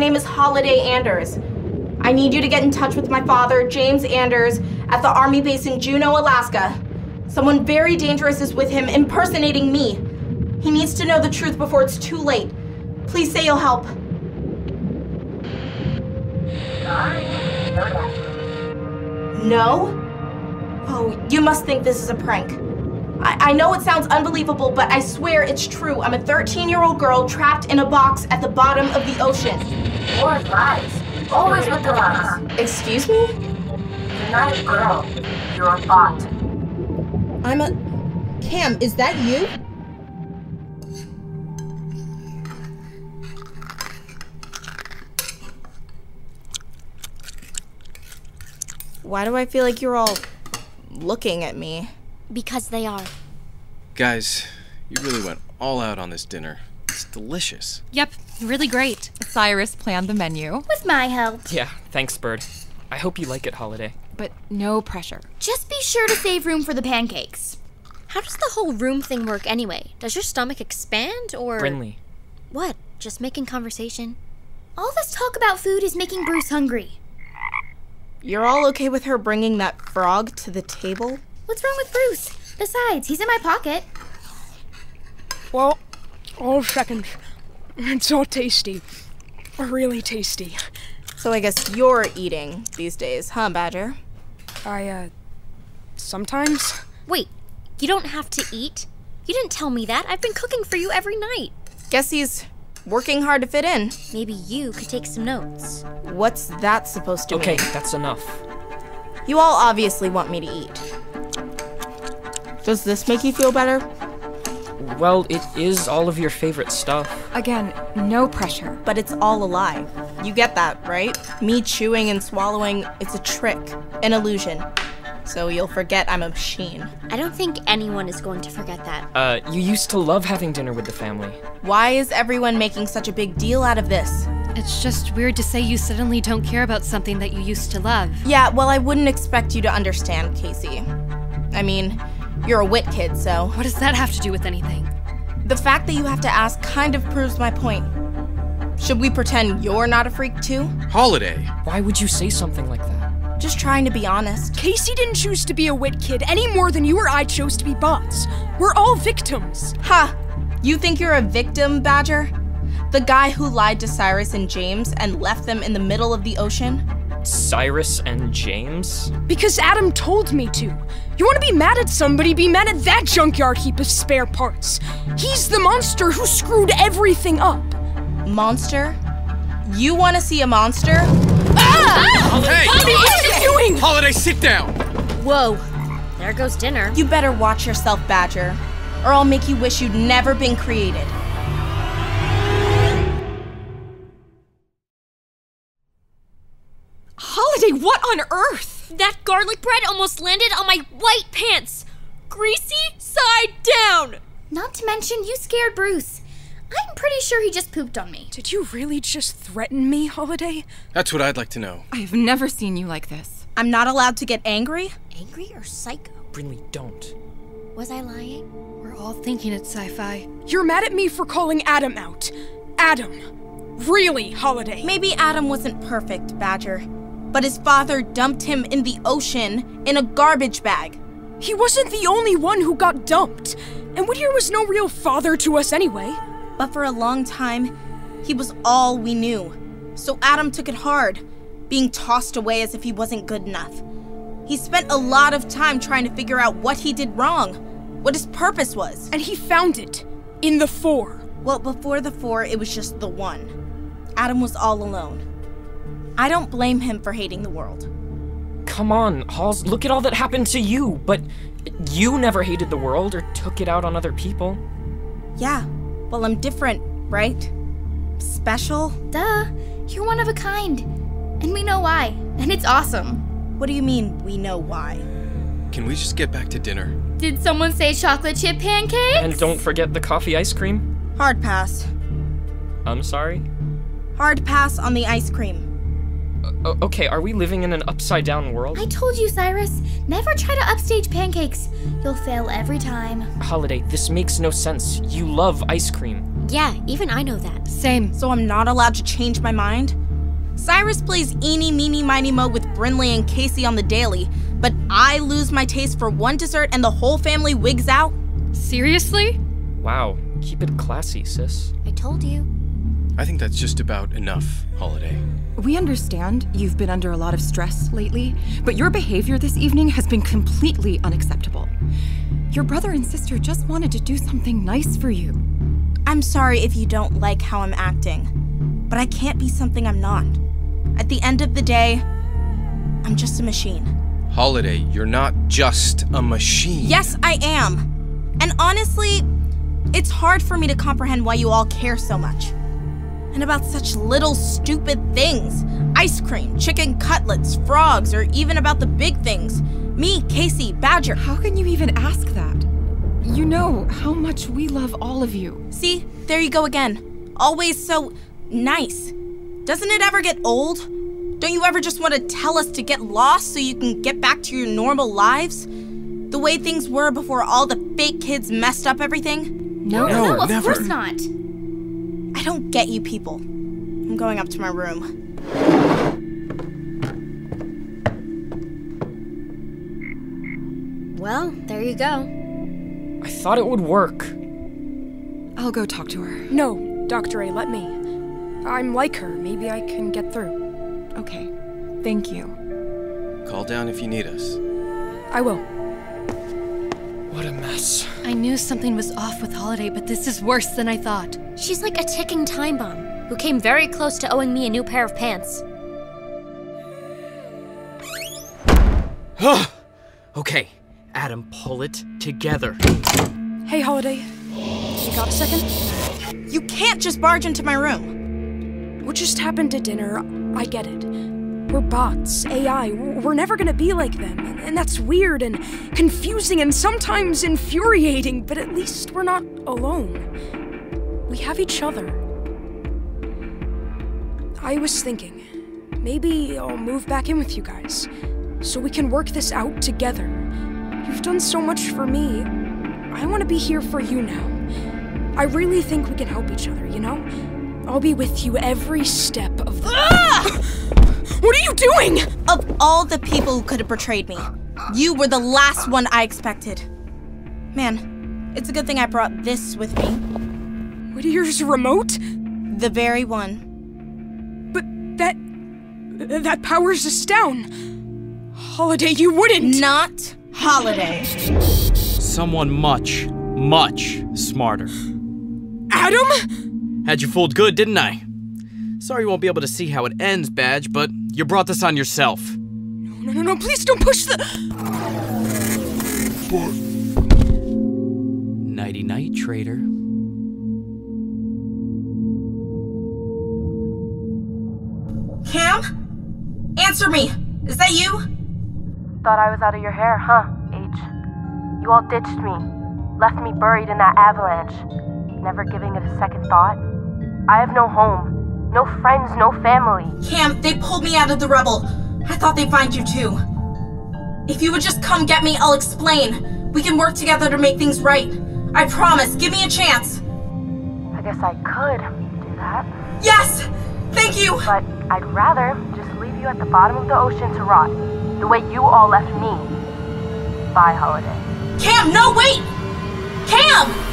name is Holiday Anders. I need you to get in touch with my father, James Anders, at the Army base in Juneau, Alaska. Someone very dangerous is with him impersonating me. He needs to know the truth before it's too late. Please say you'll help. No? Oh, you must think this is a prank. I, I know it sounds unbelievable, but I swear it's true. I'm a 13 year old girl trapped in a box at the bottom of the ocean. More lies. Always with the lies. Excuse me? You're not a girl. You're a bot. I'm a. Cam, is that you? Why do I feel like you're all looking at me? Because they are. Guys, you really went all out on this dinner. It's delicious. Yep, really great. Cyrus planned the menu, With my help. Yeah, thanks, Bird. I hope you like it, Holiday. but no pressure. Just be sure to save room for the pancakes. How does the whole room thing work anyway? Does your stomach expand or. Brinley, What? Just making conversation? All this talk about food is making Bruce hungry. You're all okay with her bringing that frog to the table? What's wrong with Bruce? Besides, he's in my pocket. Well, all seconds. It's so tasty. Really tasty. So I guess you're eating these days, huh, Badger? I, uh. Sometimes. Wait, you don't have to eat? You didn't tell me that. I've been cooking for you every night. Guess he's working hard to fit in. Maybe you could take some notes. What's that supposed to be? okay, mean? that's enough. You all obviously want me to eat. Does this make you feel better? Well, it is all of your favorite stuff. Again, no pressure. But it's all a lie. You get that, right? Me chewing and swallowing, it's a trick, an illusion. So you'll forget I'm a machine. I don't think anyone is going to forget that. Uh, you used to love having dinner with the family. Why is everyone making such a big deal out of this? It's just weird to say you suddenly don't care about something that you used to love. Yeah, well, I wouldn't expect you to understand, Casey. I mean, you're a wit kid, so. What does that have to do with anything? The fact that you have to ask kind of proves my point. Should we pretend you're not a freak too? Holiday! Why would you say something like that? Just trying to be honest. Casey didn't choose to be a wit kid any more than you or I chose to be bots. We're all victims. Ha! You think you're a victim, Badger? The guy who lied to Cyrus and James and left them in the middle of the ocean? Cyrus and James? Because Adam told me to. You want to be mad at somebody, be mad at that junkyard heap of spare parts. He's the monster who screwed everything up. Monster? You want to see a monster? Ah! Hey! What are you doing? Holiday, sit down! Whoa. There goes dinner. You better watch yourself, Badger, or I'll make you wish you'd never been created. Holiday, what on earth? That garlic bread almost landed on my white pants. Greasy side down. Not to mention, you scared Bruce. I'm pretty sure he just pooped on me. Did you really just threaten me, Holiday? That's what I'd like to know. I have never seen you like this. I'm not allowed to get angry? Angry or psycho? Brinley, don't. Was I lying? We're all thinking it's sci fi. You're mad at me for calling Adam out. Adam. Really, Holiday. Maybe Adam wasn't perfect, Badger, but his father dumped him in the ocean in a garbage bag. He wasn't the only one who got dumped. And Whittier was no real father to us anyway. But for a long time, he was all we knew. So Adam took it hard, being tossed away as if he wasn't good enough. He spent a lot of time trying to figure out what he did wrong, what his purpose was. And he found it. In the four. Well, before the four, it was just the one. Adam was all alone. I don't blame him for hating the world. Come on, Halls, look at all that happened to you, but you never hated the world or took it out on other people. Yeah, well, I'm different, right? Special? Duh. You're one of a kind. And we know why. And it's awesome. What do you mean, we know why? Can we just get back to dinner? Did someone say chocolate chip pancakes? And don't forget the coffee ice cream. Hard pass. I'm sorry. Hard pass on the ice cream. O- okay, are we living in an upside down world? I told you, Cyrus. Never try to upstage pancakes. You'll fail every time. Holiday, this makes no sense. You love ice cream. Yeah, even I know that. Same. So I'm not allowed to change my mind? Cyrus plays eeny, meeny, miny, mo with Brinley and Casey on the daily, but I lose my taste for one dessert and the whole family wigs out? Seriously? Wow, keep it classy, sis. I told you. I think that's just about enough, Holiday. We understand you've been under a lot of stress lately, but your behavior this evening has been completely unacceptable. Your brother and sister just wanted to do something nice for you. I'm sorry if you don't like how I'm acting, but I can't be something I'm not. At the end of the day, I'm just a machine. Holiday, you're not just a machine. Yes, I am. And honestly, it's hard for me to comprehend why you all care so much. And about such little stupid things ice cream, chicken cutlets, frogs, or even about the big things me, Casey, Badger. How can you even ask that? You know how much we love all of you. See, there you go again. Always so nice. Doesn't it ever get old? Don't you ever just want to tell us to get lost so you can get back to your normal lives? The way things were before all the fake kids messed up everything? No, No, no, of never. course not. I don't get you people. I'm going up to my room. Well, there you go. I thought it would work. I'll go talk to her. No, Dr. A, let me. I'm like her. Maybe I can get through. Okay. Thank you. Call down if you need us. I will. What a mess. I knew something was off with Holiday, but this is worse than I thought. She's like a ticking time bomb who came very close to owing me a new pair of pants. Okay, Adam, pull it together. Hey, Holiday. You got a second? You can't just barge into my room. What just happened at dinner? I get it. We're bots, AI. We're never gonna be like them. And, that's weird and confusing and sometimes infuriating, but at least we're not alone. We have each other. I was thinking, maybe I'll move back in with you guys so we can work this out together. You've done so much for me. I want to be here for you now. I really think we can help each other, you know? I'll be with you every step of the. Ah! What are you doing? Of all the people who could have betrayed me, you were the last one I expected. Man, it's a good thing I brought this with me. What here's remote? The very one. But that. that powers us down. Holiday, you wouldn't! Not Holiday. Someone much, much smarter. Adam? Had you fooled good, didn't I? Sorry you won't be able to see how it ends, Badge, but you brought this on yourself. No, no, no, no, please don't push the. Nighty night, traitor. Cam? Answer me! Is that you? Thought I was out of your hair, huh, H? You all ditched me, left me buried in that avalanche, never giving it a second thought. I have no home, no friends, no family. Cam, they pulled me out of the rubble. I thought they'd find you too. If you would just come get me, I'll explain. We can work together to make things right. I promise. Give me a chance. I guess I could do that, Yes! Thank you! but I'd rather just leave you at the bottom of the ocean to rot, the way you all left me. Bye, Holiday. Cam, no, wait! Cam!